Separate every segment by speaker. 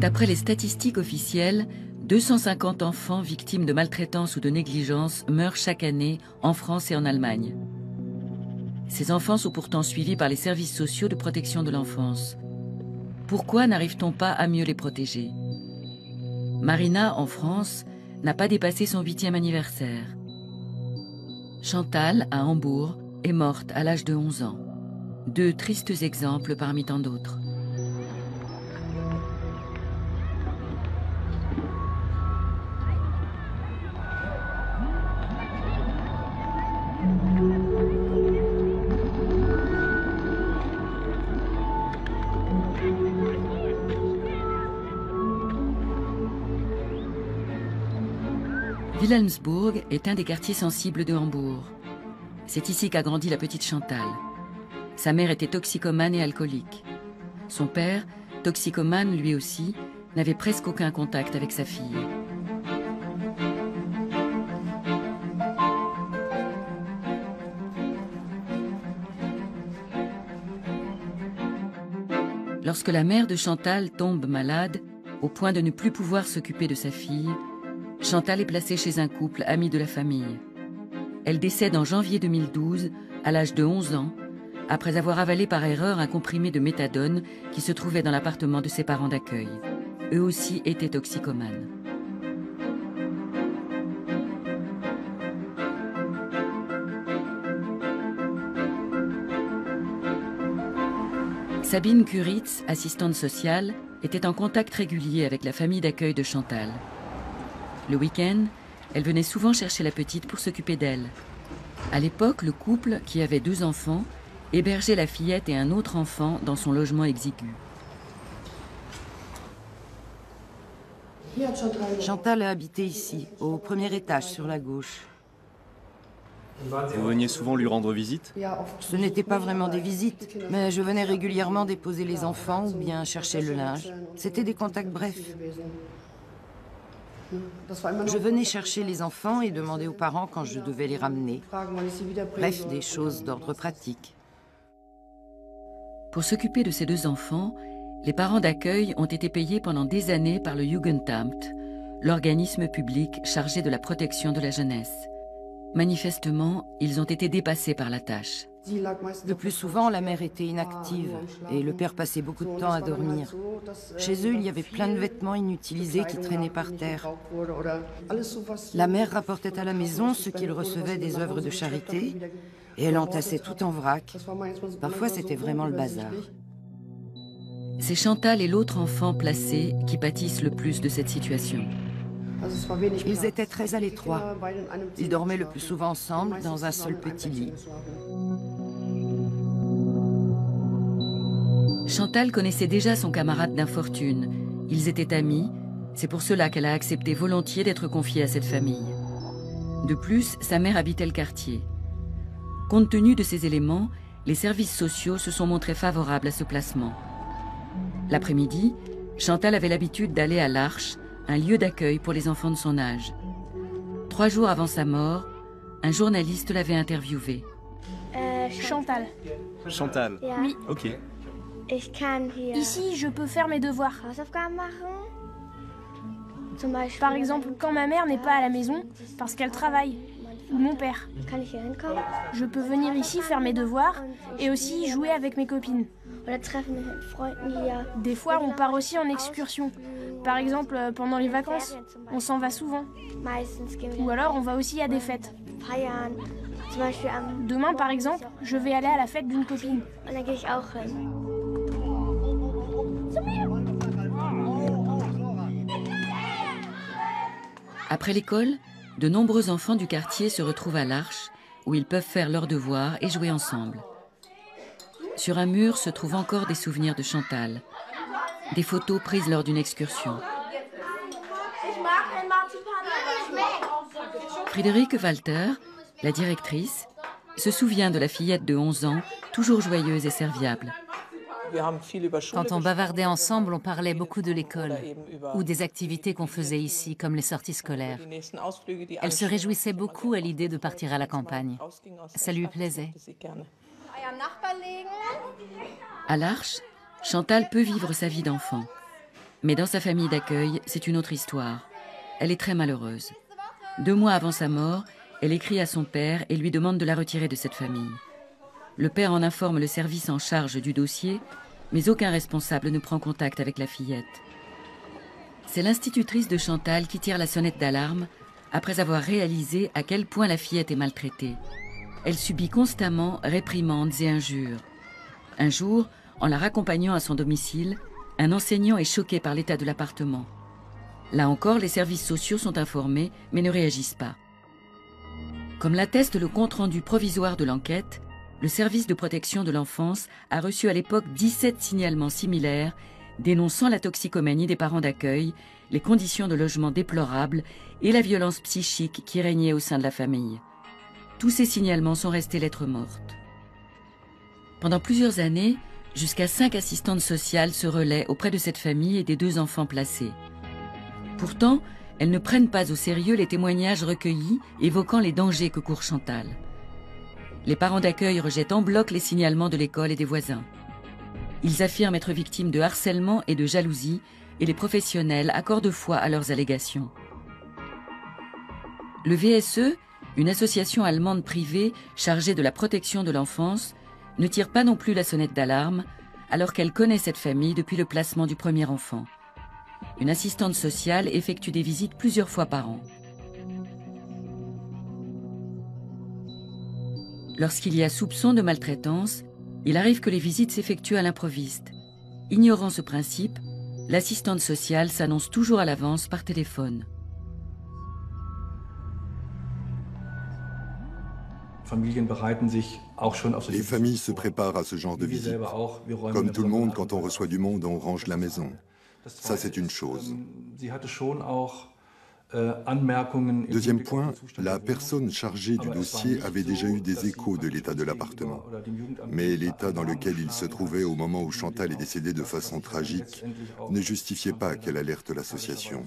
Speaker 1: D'après les statistiques officielles, 250 enfants victimes de maltraitance ou de négligence meurent chaque année en France et en Allemagne. Ces enfants sont pourtant suivis par les services sociaux de protection de l'enfance. Pourquoi n'arrive-t-on pas à mieux les protéger? Marina, en France, n'a pas dépassé son huitième anniversaire. Chantal, à Hambourg, est morte à l'âge de 11 ans. Deux tristes exemples parmi tant d'autres. Wilhelmsburg est un des quartiers sensibles de Hambourg. C'est ici qu'a grandi la petite Chantal. Sa mère était toxicomane et alcoolique. Son père, toxicomane lui aussi, n'avait presque aucun contact avec sa fille. Lorsque la mère de Chantal tombe malade, au point de ne plus pouvoir s'occuper de sa fille, Chantal est placée chez un couple ami de la famille. Elle décède en janvier 2012, à l'âge de 11 ans, après avoir avalé par erreur un comprimé de méthadone qui se trouvait dans l'appartement de ses parents d'accueil. Eux aussi étaient toxicomanes. Sabine Kuritz, assistante sociale, était en contact régulier avec la famille d'accueil de Chantal. Le week-end, elle venait souvent chercher la petite pour s'occuper d'elle. À l'époque, le couple, qui avait deux enfants, hébergeait la fillette et un autre enfant dans son logement exigu.
Speaker 2: Chantal a habité ici, au premier étage sur la gauche.
Speaker 3: Vous veniez souvent lui rendre visite?
Speaker 2: Ce n'était pas vraiment des visites, mais je venais régulièrement déposer les enfants ou bien chercher le linge. C'était des contacts brefs. Je venais chercher les enfants et demander aux parents quand je devais les ramener. Bref, des choses d'ordre pratique.
Speaker 1: Pour s'occuper de ces deux enfants, les parents d'accueil ont été payés pendant des années par le Jugendamt, l'organisme public chargé de la protection de la jeunesse. Manifestement, ils ont été dépassés par la tâche.
Speaker 2: Le plus souvent, la mère était inactive et le père passait beaucoup de temps à dormir. Chez eux, il y avait plein de vêtements inutilisés qui traînaient par terre. La mère rapportait à la maison ce qu'il recevait des œuvres de charité et elle entassait tout en vrac. Parfois, c'était vraiment le bazar.
Speaker 1: C'est Chantal et l'autre enfant placé qui pâtissent le plus de cette situation.
Speaker 2: Ils étaient très à l'étroit. Ils dormaient le plus souvent ensemble dans un seul petit lit.
Speaker 1: Chantal connaissait déjà son camarade d'infortune. Ils étaient amis, c'est pour cela qu'elle a accepté volontiers d'être confiée à cette famille. De plus, sa mère habitait le quartier. Compte tenu de ces éléments, les services sociaux se sont montrés favorables à ce placement. L'après-midi, Chantal avait l'habitude d'aller à l'Arche, un lieu d'accueil pour les enfants de son âge. Trois jours avant sa mort, un journaliste l'avait interviewée.
Speaker 4: Euh, Chantal.
Speaker 3: Chantal
Speaker 4: Oui.
Speaker 3: Ok.
Speaker 4: Ici, je peux faire mes devoirs. Par exemple, quand ma mère n'est pas à la maison, parce qu'elle travaille, ou mon père. Je peux venir ici faire mes devoirs et aussi jouer avec mes copines. Des fois, on part aussi en excursion. Par exemple, pendant les vacances, on s'en va souvent. Ou alors, on va aussi à des fêtes. Demain, par exemple, je vais aller à la fête d'une copine.
Speaker 1: Après l'école, de nombreux enfants du quartier se retrouvent à l'Arche, où ils peuvent faire leurs devoirs et jouer ensemble. Sur un mur se trouvent encore des souvenirs de Chantal, des photos prises lors d'une excursion. Frédéric Walter, la directrice, se souvient de la fillette de 11 ans, toujours joyeuse et serviable.
Speaker 5: Quand on bavardait ensemble, on parlait beaucoup de l'école ou des activités qu'on faisait ici, comme les sorties scolaires. Elle se réjouissait beaucoup à l'idée de partir à la campagne. Ça lui plaisait.
Speaker 1: À l'Arche, Chantal peut vivre sa vie d'enfant. Mais dans sa famille d'accueil, c'est une autre histoire. Elle est très malheureuse. Deux mois avant sa mort, elle écrit à son père et lui demande de la retirer de cette famille. Le père en informe le service en charge du dossier, mais aucun responsable ne prend contact avec la fillette. C'est l'institutrice de Chantal qui tire la sonnette d'alarme après avoir réalisé à quel point la fillette est maltraitée. Elle subit constamment réprimandes et injures. Un jour, en la raccompagnant à son domicile, un enseignant est choqué par l'état de l'appartement. Là encore, les services sociaux sont informés mais ne réagissent pas. Comme l'atteste le compte-rendu provisoire de l'enquête, le service de protection de l'enfance a reçu à l'époque 17 signalements similaires dénonçant la toxicomanie des parents d'accueil, les conditions de logement déplorables et la violence psychique qui régnait au sein de la famille. Tous ces signalements sont restés lettres mortes. Pendant plusieurs années, jusqu'à cinq assistantes sociales se relaient auprès de cette famille et des deux enfants placés. Pourtant, elles ne prennent pas au sérieux les témoignages recueillis évoquant les dangers que court Chantal. Les parents d'accueil rejettent en bloc les signalements de l'école et des voisins. Ils affirment être victimes de harcèlement et de jalousie et les professionnels accordent foi à leurs allégations. Le VSE, une association allemande privée chargée de la protection de l'enfance, ne tire pas non plus la sonnette d'alarme alors qu'elle connaît cette famille depuis le placement du premier enfant. Une assistante sociale effectue des visites plusieurs fois par an. Lorsqu'il y a soupçon de maltraitance, il arrive que les visites s'effectuent à l'improviste. Ignorant ce principe, l'assistante sociale s'annonce toujours à l'avance par téléphone.
Speaker 6: Les familles se préparent à ce genre de visite. Comme tout le monde, quand on reçoit du monde, on range la maison. Ça, c'est une chose. Ähm, Deuxième point, la personne chargée du dossier avait déjà eu des échos de l'état de l'appartement. Mais l'état dans lequel il se trouvait au moment où Chantal est décédée de façon tragique ne justifiait pas qu'elle alerte l'association.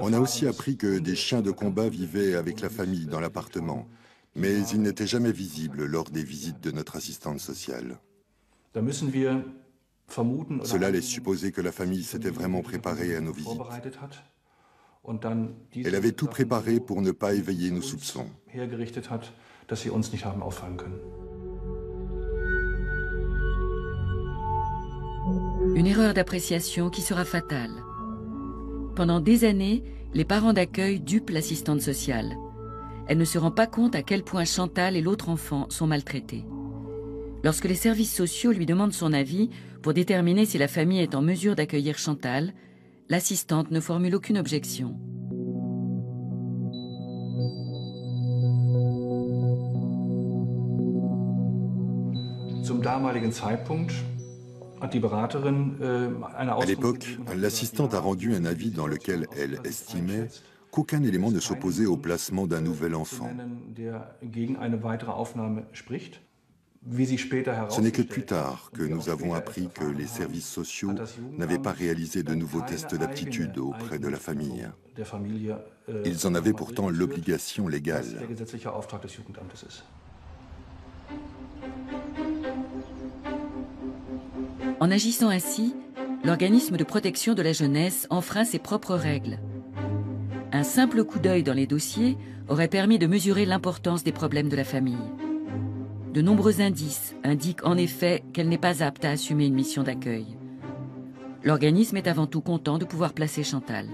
Speaker 6: On a aussi appris que des chiens de combat vivaient avec la famille dans l'appartement, mais ils n'étaient jamais visibles lors des visites de notre assistante sociale. Cela laisse supposer que la famille s'était vraiment préparée à nos visites. Elle avait tout préparé pour ne pas éveiller nos soupçons.
Speaker 1: Une erreur d'appréciation qui sera fatale. Pendant des années, les parents d'accueil dupent l'assistante sociale. Elle ne se rend pas compte à quel point Chantal et l'autre enfant sont maltraités. Lorsque les services sociaux lui demandent son avis pour déterminer si la famille est en mesure d'accueillir Chantal, l'assistante ne formule aucune objection.
Speaker 6: À l'époque, l'assistante a rendu un avis dans lequel elle estimait qu'aucun élément ne s'opposait au placement d'un nouvel enfant. Ce n'est que plus tard que nous avons appris que les services sociaux n'avaient pas réalisé de nouveaux tests d'aptitude auprès de la famille. Ils en avaient pourtant l'obligation légale.
Speaker 1: En agissant ainsi, l'organisme de protection de la jeunesse enfreint ses propres règles. Un simple coup d'œil dans les dossiers aurait permis de mesurer l'importance des problèmes de la famille. De nombreux indices indiquent en effet qu'elle n'est pas apte à assumer une mission d'accueil. L'organisme est avant tout content de pouvoir placer Chantal.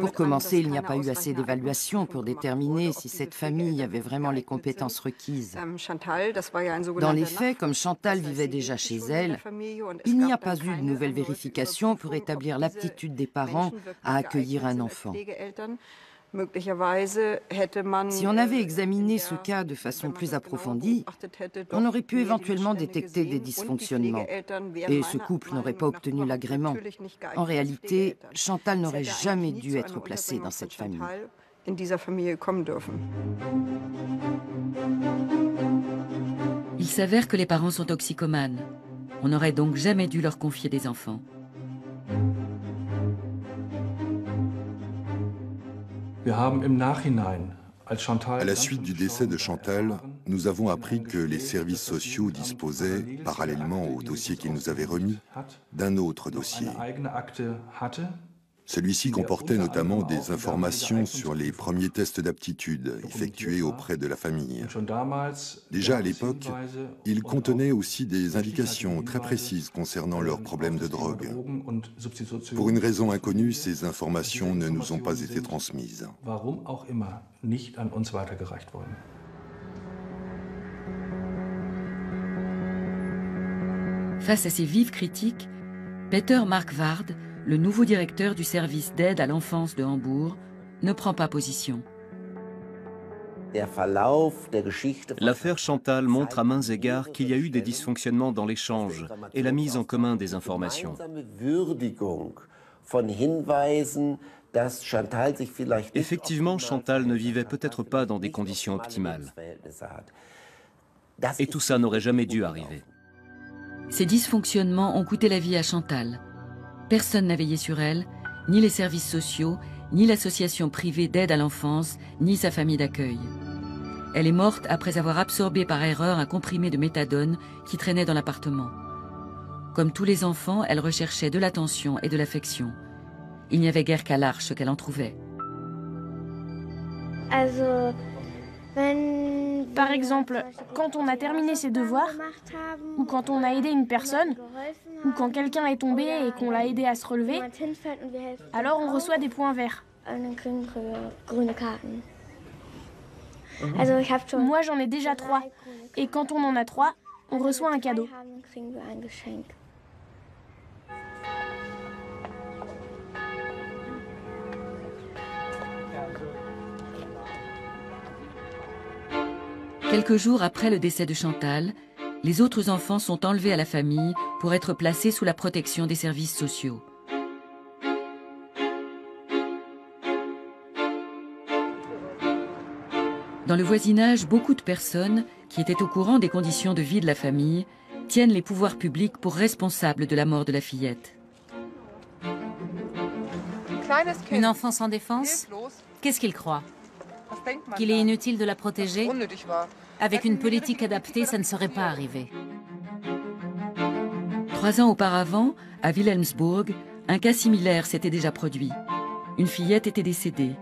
Speaker 2: Pour commencer, il n'y a pas eu assez d'évaluation pour déterminer si cette famille avait vraiment les compétences requises. Dans les faits, comme Chantal vivait déjà chez elle, il n'y a pas eu de nouvelle vérification pour établir l'aptitude des parents à accueillir un enfant. Si on avait examiné ce cas de façon plus approfondie, on aurait pu éventuellement détecter des dysfonctionnements. Et ce couple n'aurait pas obtenu l'agrément. En réalité, Chantal n'aurait jamais dû être placée dans cette famille.
Speaker 1: Il s'avère que les parents sont toxicomanes. On n'aurait donc jamais dû leur confier des enfants.
Speaker 6: À la suite du décès de Chantal, nous avons appris que les services sociaux disposaient, parallèlement au dossier qu'ils nous avaient remis, d'un autre dossier. Celui-ci comportait notamment des informations sur les premiers tests d'aptitude effectués auprès de la famille. Déjà à l'époque, il contenait aussi des indications très précises concernant leurs problèmes de drogue. Pour une raison inconnue, ces informations ne nous ont pas été transmises.
Speaker 1: Face à ces vives critiques, Peter Markward le nouveau directeur du service d'aide à l'enfance de Hambourg ne prend pas position.
Speaker 3: L'affaire Chantal montre à mains égards qu'il y a eu des dysfonctionnements dans l'échange et la mise en commun des informations. Effectivement, Chantal ne vivait peut-être pas dans des conditions optimales. Et tout ça n'aurait jamais dû arriver.
Speaker 1: Ces dysfonctionnements ont coûté la vie à Chantal. Personne n'a veillé sur elle, ni les services sociaux, ni l'association privée d'aide à l'enfance, ni sa famille d'accueil. Elle est morte après avoir absorbé par erreur un comprimé de méthadone qui traînait dans l'appartement. Comme tous les enfants, elle recherchait de l'attention et de l'affection. Il n'y avait guère qu'à l'arche qu'elle en trouvait.
Speaker 4: Par exemple, quand on a terminé ses devoirs, ou quand on a aidé une personne, ou quand quelqu'un est tombé et qu'on l'a aidé à se relever, alors on reçoit des points verts. Moi j'en ai déjà trois, et quand on en a trois, on reçoit un cadeau.
Speaker 1: Quelques jours après le décès de Chantal, les autres enfants sont enlevés à la famille pour être placés sous la protection des services sociaux. Dans le voisinage, beaucoup de personnes qui étaient au courant des conditions de vie de la famille tiennent les pouvoirs publics pour responsables de la mort de la fillette.
Speaker 5: Une enfant sans défense? Qu'est-ce qu'il croit? Qu'il est inutile de la protéger? Avec une politique adaptée, ça ne serait pas arrivé.
Speaker 1: Trois ans auparavant, à Wilhelmsburg, un cas similaire s'était déjà produit. Une fillette était décédée.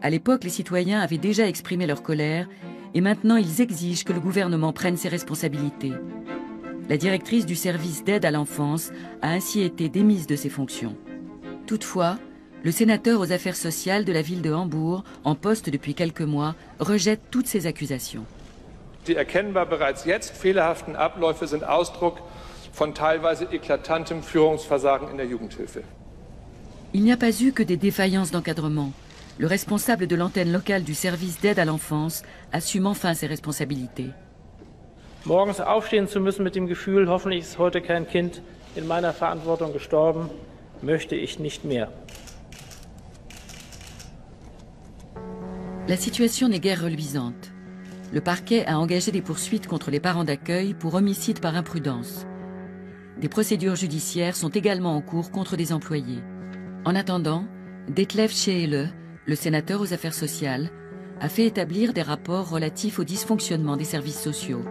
Speaker 1: À l'époque, les citoyens avaient déjà exprimé leur colère et maintenant ils exigent que le gouvernement prenne ses responsabilités. La directrice du service d'aide à l'enfance a ainsi été démise de ses fonctions. Toutefois, le sénateur aux affaires sociales de la ville de Hambourg, en poste depuis quelques mois, rejette toutes ces accusations.
Speaker 7: Die erkennbar bereits jetzt fehlerhaften Abläufe sind Ausdruck von teilweise eklatantem Führungsversagen in der Jugendhilfe.
Speaker 1: Il n'y a pas eu que des défaillances d'encadrement. Le responsable de l'antenne locale du service d'aide à l'enfance assume enfin ses responsabilités.
Speaker 8: Morgens aufstehen zu müssen mit dem Gefühl, hoffentlich ist heute kein Kind in meiner Verantwortung gestorben, möchte ich nicht mehr.
Speaker 1: La situation n'est guère reluisante. Le parquet a engagé des poursuites contre les parents d'accueil pour homicide par imprudence. Des procédures judiciaires sont également en cours contre des employés. En attendant, Detlef Scheele, le sénateur aux affaires sociales, a fait établir des rapports relatifs au dysfonctionnement des services sociaux.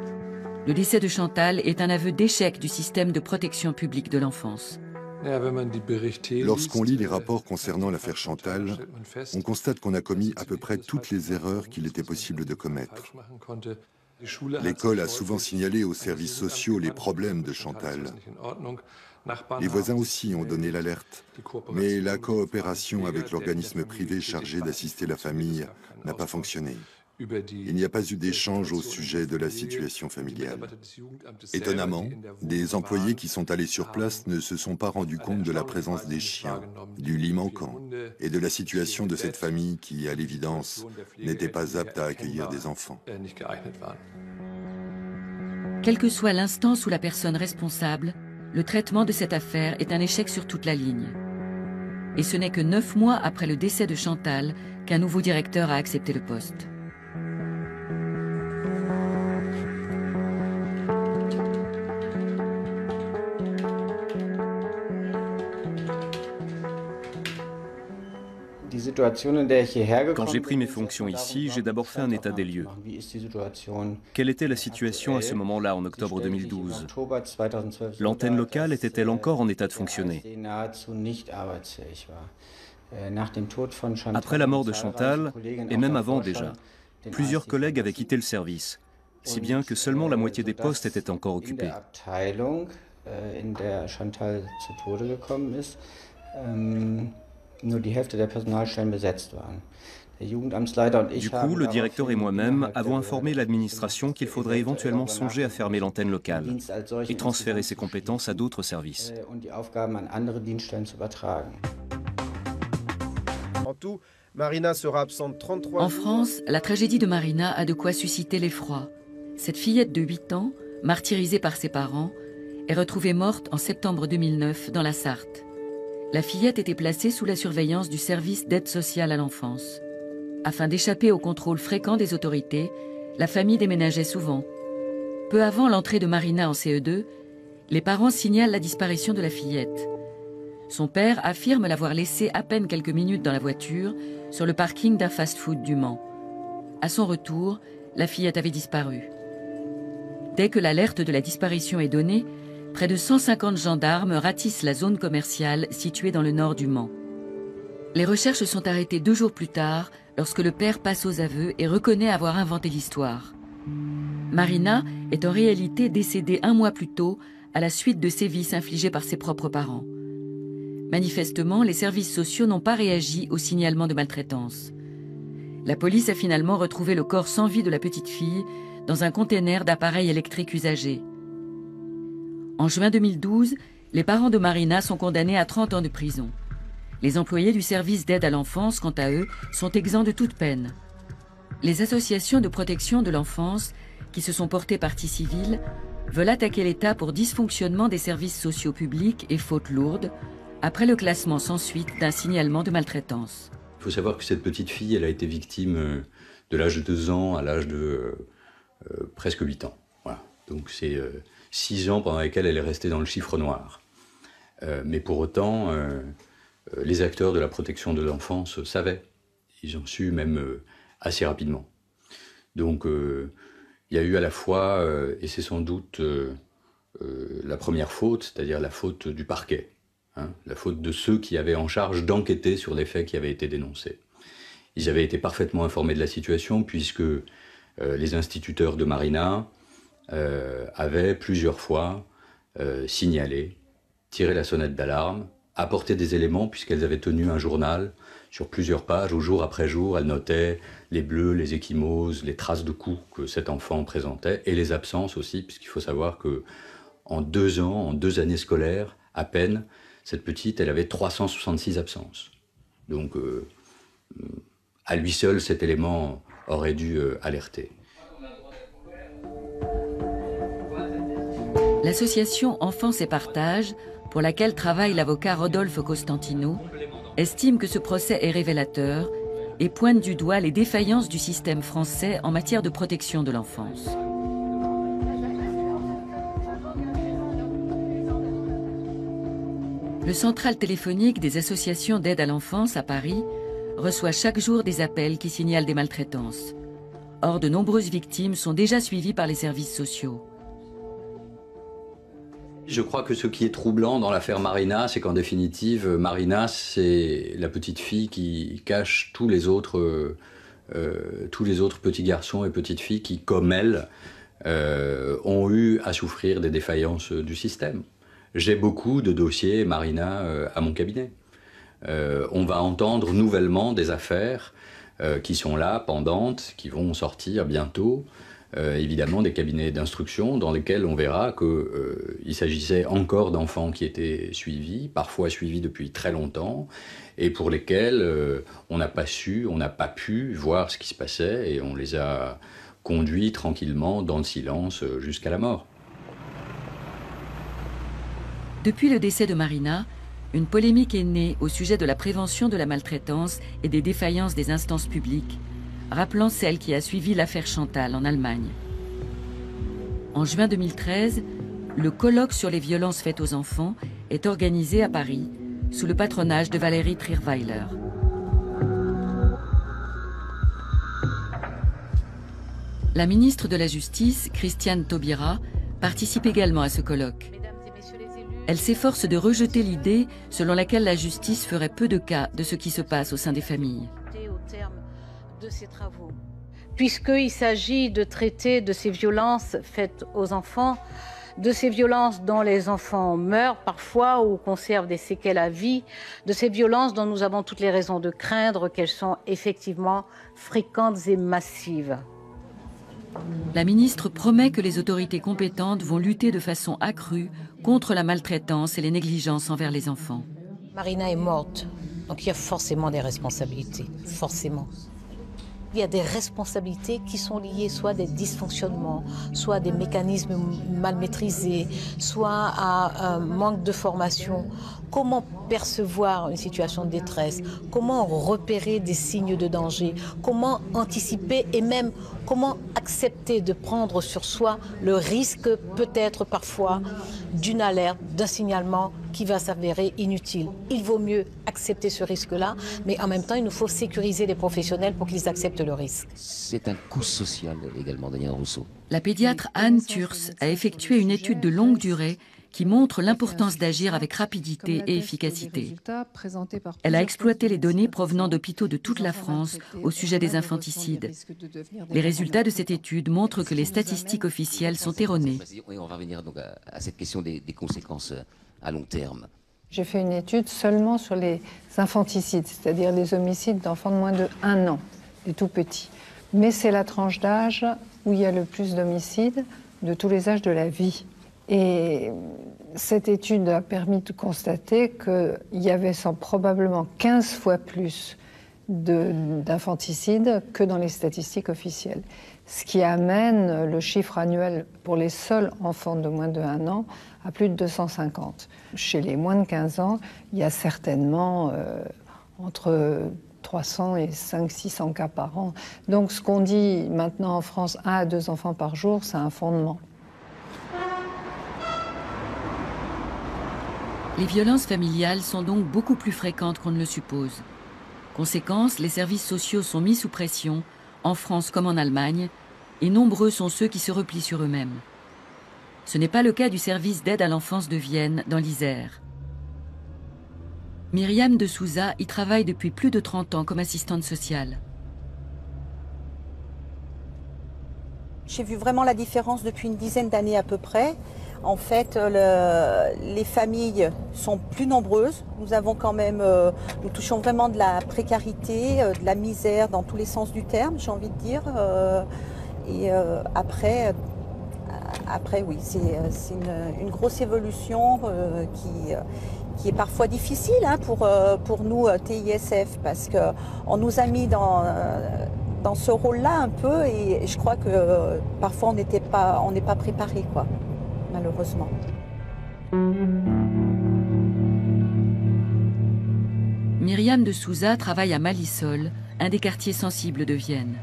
Speaker 1: Le décès de Chantal est un aveu d'échec du système de protection publique de l'enfance.
Speaker 6: Lorsqu'on lit les rapports concernant l'affaire Chantal, on constate qu'on a commis à peu près toutes les erreurs qu'il était possible de commettre. L'école a souvent signalé aux services sociaux les problèmes de Chantal. Les voisins aussi ont donné l'alerte, mais la coopération avec l'organisme privé chargé d'assister la famille n'a pas fonctionné. Il n'y a pas eu d'échange au sujet de la situation familiale. Étonnamment, des employés qui sont allés sur place ne se sont pas rendus compte de la présence des chiens, du lit manquant et de la situation de cette famille qui, à l'évidence, n'était pas apte à accueillir des enfants.
Speaker 1: Quelle que soit l'instance ou la personne responsable, le traitement de cette affaire est un échec sur toute la ligne. Et ce n'est que neuf mois après le décès de Chantal qu'un nouveau directeur a accepté le poste.
Speaker 3: Quand j'ai pris mes fonctions ici, j'ai d'abord fait un état des lieux. Quelle était la situation à ce moment-là, en octobre 2012 L'antenne locale était-elle encore en état de fonctionner? Après la mort de Chantal, et même avant déjà, plusieurs collègues avaient quitté le service, si bien que seulement la moitié des postes étaient encore occupés. Du coup, le directeur et moi-même avons informé l'administration qu'il faudrait éventuellement songer à fermer l'antenne locale et transférer ses compétences à d'autres services.
Speaker 9: En tout, Marina sera absente 33
Speaker 1: En France, la tragédie de Marina a de quoi susciter l'effroi. Cette fillette de 8 ans, martyrisée par ses parents, est retrouvée morte en septembre 2009 dans la Sarthe la fillette était placée sous la surveillance du service d'aide sociale à l'enfance. Afin d'échapper au contrôle fréquent des autorités, la famille déménageait souvent. Peu avant l'entrée de Marina en CE2, les parents signalent la disparition de la fillette. Son père affirme l'avoir laissée à peine quelques minutes dans la voiture sur le parking d'un fast-food du Mans. À son retour, la fillette avait disparu. Dès que l'alerte de la disparition est donnée, près de 150 gendarmes ratissent la zone commerciale située dans le nord du Mans. Les recherches sont arrêtées deux jours plus tard, lorsque le père passe aux aveux et reconnaît avoir inventé l'histoire. Marina est en réalité décédée un mois plus tôt à la suite de sévices infligés par ses propres parents. Manifestement, les services sociaux n'ont pas réagi au signalement de maltraitance. La police a finalement retrouvé le corps sans vie de la petite fille dans un container d'appareils électriques usagés. En juin 2012, les parents de Marina sont condamnés à 30 ans de prison. Les employés du service d'aide à l'enfance, quant à eux, sont exempts de toute peine. Les associations de protection de l'enfance, qui se sont portées partie civile, veulent attaquer l'État pour dysfonctionnement des services sociaux publics et fautes lourdes, après le classement sans suite d'un signalement de maltraitance.
Speaker 10: Il faut savoir que cette petite fille, elle a été victime euh, de l'âge de 2 ans à l'âge de euh, euh, presque 8 ans. Voilà. Donc c'est six ans pendant lesquels elle est restée dans le chiffre noir. Euh, mais pour autant, euh, euh, les acteurs de la protection de l'enfance savaient. Ils ont su même assez rapidement. Donc il y a eu à la fois, et c'est sans doute la première faute, c'est-à-dire la faute du parquet, hein, la faute de ceux qui avaient en charge d'enquêter sur les faits qui avaient été dénoncés. Ils avaient été parfaitement informés de la situation puisque les instituteurs de Marina, euh, avait plusieurs fois euh, signalé, tiré la sonnette d'alarme, apporté des éléments puisqu'elles avaient tenu un journal sur plusieurs pages, où jour après jour, elles notaient les bleus, les échymoses, les traces de coups que cet enfant présentait, et les absences aussi, puisqu'il faut savoir que en deux ans, en deux années scolaires, à peine, cette petite, elle avait 366 absences. Donc, euh, à lui seul, cet élément aurait dû alerter.
Speaker 1: L'association Enfance et Partage, pour laquelle travaille l'avocat Rodolphe Costantino, estime que ce procès est révélateur et pointe du doigt les défaillances du système français en matière de protection de l'enfance. Le central téléphonique des associations d'aide à l'enfance à Paris reçoit chaque jour des appels qui signalent des maltraitances. Or, de nombreuses victimes sont déjà suivies par les services sociaux.
Speaker 10: Je crois que ce qui est troublant dans l'affaire Marina, c'est qu'en définitive, Marina, c'est la petite fille qui cache tous les autres, euh, tous les autres petits garçons et petites filles qui, comme elle, euh, ont eu à souffrir des défaillances du système. J'ai beaucoup de dossiers Marina euh, à mon cabinet. on va entendre nouvellement des affaires qui sont là, pendantes, qui vont sortir bientôt. Euh, évidemment des cabinets d'instruction dans lesquels on verra qu'il euh, s'agissait encore d'enfants qui étaient suivis, parfois suivis depuis très longtemps, et pour lesquels euh, on n'a pas su, on n'a pas pu voir ce qui se passait, et on les a conduits tranquillement dans le silence jusqu'à la mort.
Speaker 1: Depuis le décès de Marina, une polémique est née au sujet de la prévention de la maltraitance et des défaillances des instances publiques rappelant celle qui a suivi l'affaire Chantal en Allemagne. En juin 2013, le colloque sur les violences faites aux enfants est organisé à Paris sous le patronage de Valérie Trierweiler. La ministre de la Justice, Christiane Taubira, participe également à ce colloque. Elle s'efforce de rejeter l'idée selon laquelle la justice ferait peu de cas de ce qui se passe au sein des familles.
Speaker 11: Puisqu'il s'agit de traiter de ces violences faites aux enfants, de ces violences dont les enfants meurent parfois ou conservent des séquelles à vie, de ces violences dont nous avons toutes les raisons de craindre qu'elles sont effectivement fréquentes et massives.
Speaker 1: La ministre promet que les autorités compétentes vont lutter de façon accrue contre la maltraitance et les négligences envers les enfants.
Speaker 11: Marina est morte, donc il y a forcément des responsabilités, forcément il y a des responsabilités qui sont liées soit à des dysfonctionnements, soit à des mécanismes mal maîtrisés, soit à un manque de formation. Comment percevoir une situation de détresse? Comment repérer des signes de danger? Comment anticiper et même comment accepter de prendre sur soi le risque peut-être parfois d'une alerte, d'un signalement qui va s'avérer inutile? Il vaut mieux accepter ce risque-là, mais en même temps, il nous faut sécuriser les professionnels pour qu'ils acceptent le risque.
Speaker 12: C'est un coût social également, Daniel Rousseau.
Speaker 1: La pédiatre Anne Turs a effectué une étude de longue durée qui montre l'importance d'agir avec rapidité et efficacité. Elle a exploité les données provenant d'hôpitaux de toute la France au sujet des infanticides. Les résultats de cette étude montrent que les statistiques officielles sont erronées.
Speaker 12: On va revenir donc à cette question des conséquences à long terme
Speaker 13: J'ai fait une étude seulement sur les infanticides, c'est-à-dire les homicides d'enfants de moins de 1 an, des tout petits. Mais c'est la tranche d'âge où il y a le plus d'homicides de tous les âges de la vie. Et cette étude a permis de constater qu'il y avait sans probablement 15 fois plus d'infanticides que dans les statistiques officielles. Ce qui amène le chiffre annuel pour les seuls enfants de moins de 1 an à plus de 250. Chez les moins de 15 ans, il y a certainement euh, entre 300 et 500-600 cas par an. Donc ce qu'on dit maintenant en France, 1 à 2 enfants par jour, c'est un fondement.
Speaker 1: Les violences familiales sont donc beaucoup plus fréquentes qu'on ne le suppose. Conséquence, les services sociaux sont mis sous pression, en France comme en Allemagne, et nombreux sont ceux qui se replient sur eux-mêmes. Ce n'est pas le cas du service d'aide à l'enfance de Vienne, dans l'Isère. Myriam de Souza y travaille depuis plus de 30 ans comme assistante sociale.
Speaker 14: J'ai vu vraiment la différence depuis une dizaine d'années à peu près. En fait, le, les familles sont plus nombreuses. Nous avons quand même, euh, nous touchons vraiment de la précarité, euh, de la misère dans tous les sens du terme, j'ai envie de dire. Euh, et après, après, oui, c'est une, grosse évolution qui, est parfois difficile hein, pour, pour nous, TISF, parce qu'on nous a mis dans, dans ce rôle-là un peu et je crois que parfois on n'était pas, on n'est pas préparé, quoi malheureusement.
Speaker 1: Myriam de Souza travaille à Malisol, un des quartiers sensibles de Vienne.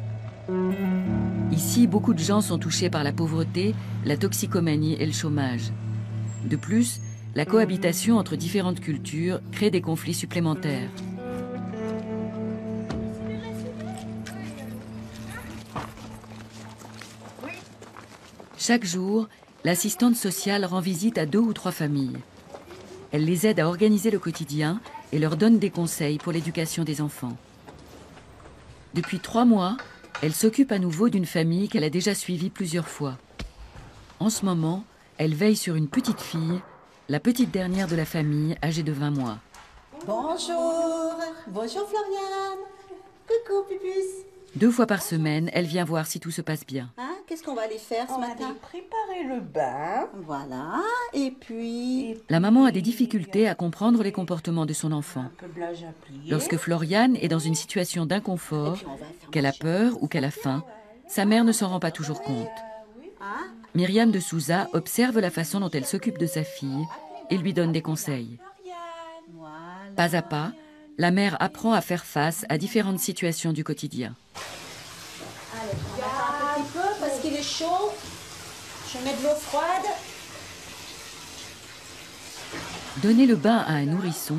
Speaker 1: Ici, beaucoup de gens sont touchés par la pauvreté, la toxicomanie et le chômage. De plus, la cohabitation entre différentes cultures crée des conflits supplémentaires. Chaque jour, l'assistante sociale rend visite à deux ou trois familles. Elle les aide à organiser le quotidien et leur donne des conseils pour l'éducation des enfants. Depuis trois mois, elle s'occupe à nouveau d'une famille qu'elle a déjà suivie plusieurs fois. En ce moment, elle veille sur une petite fille, la petite dernière de la famille, âgée de 20 mois.
Speaker 15: Bonjour Bonjour Floriane Coucou Pupus
Speaker 1: Deux fois par semaine, elle vient voir si tout se passe bien.
Speaker 15: Hein Qu'est-ce qu'on va aller faire ce
Speaker 16: on
Speaker 15: matin
Speaker 16: va préparer le bain.
Speaker 15: Voilà. Et puis...
Speaker 1: La maman a des difficultés à comprendre les comportements de son enfant. Lorsque Floriane est dans une situation d'inconfort, qu'elle a peur ou qu'elle a faim, sa mère ne s'en rend pas toujours compte.
Speaker 15: Hein
Speaker 1: Myriam de Souza observe la façon dont elle s'occupe de sa fille et lui donne des conseils. Pas à pas, la mère apprend à faire face à différentes situations du quotidien.
Speaker 15: parce qu'il est chaud. Je mets de l'eau froide.
Speaker 1: Donner le bain à un nourrisson,